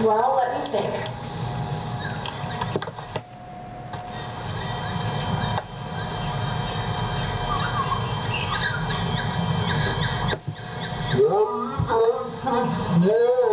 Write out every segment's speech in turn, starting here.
Well, let me think. Yeah.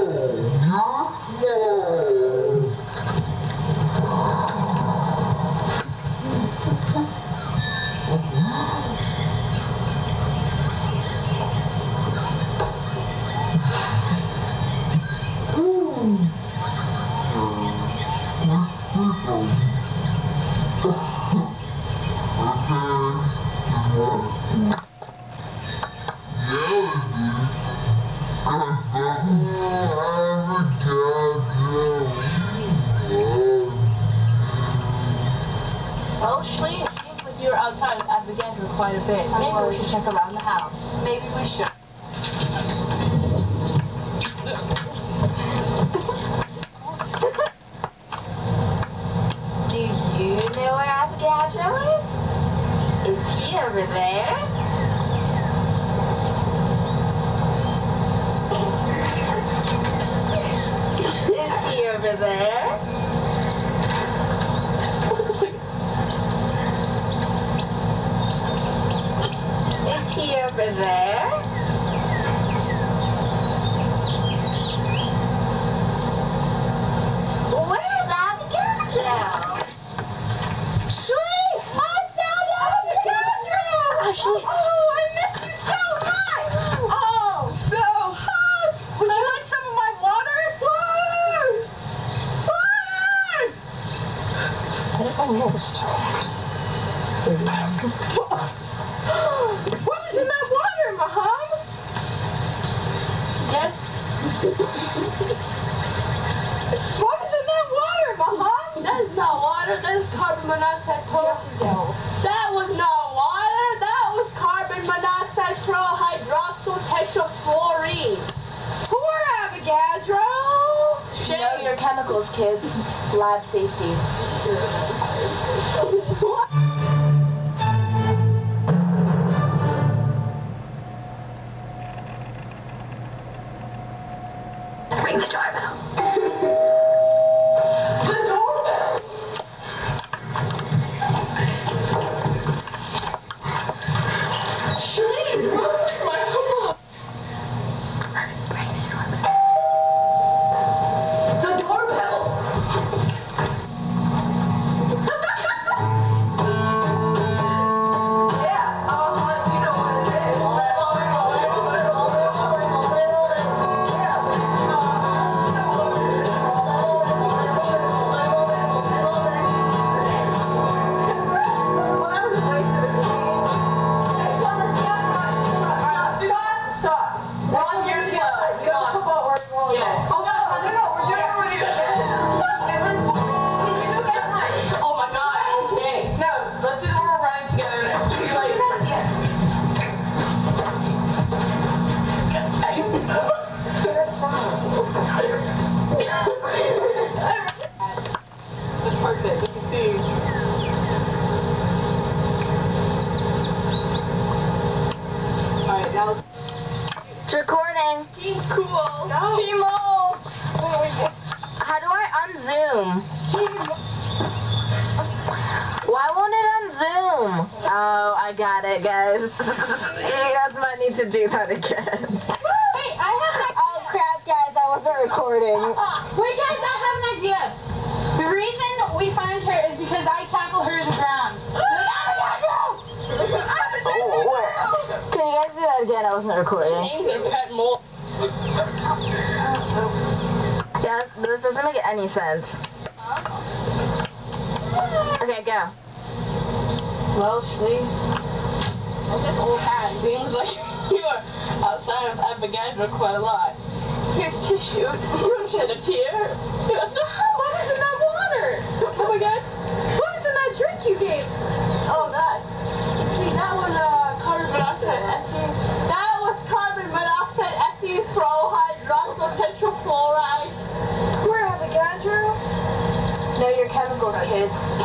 Maybe we check around the house. Maybe we should. Do you know where Avogadro is? Is he over there? Is he over there? Is he over there? Where's Avogadro? Shlee! I found Avogadro! Ashley. Oh, I miss you so much! Oh, so hot! Would you like some of my water? Water! Water! Almost. What is in that water, Maham? Yes. What is in that water, Maham? That is not water. That is carbon monoxide peroxide. That was not water. That was carbon monoxide prohydroxyl tetrafluorine. Poor Avogadro! Shit. Know your chemicals, kids. Lab safety. Cool. No. Team old. How do I unzoom? Why won't it unzoom? Oh, I got it, guys. you guys might need to do that again. Wait, I have an idea. Oh crap, guys, I wasn't recording. Uh, uh, wait, guys, I have an idea. The reason we find her is because I tackle her to the ground. Oh, where? Can you guys do that again? I wasn't recording. Names are pet mole. Yeah, this doesn't make any sense. Okay, go. Well, Shlee, this old hat seems like you're outside of Avogadro quite a lot. Here's tissue. You shed a tear. Thank you.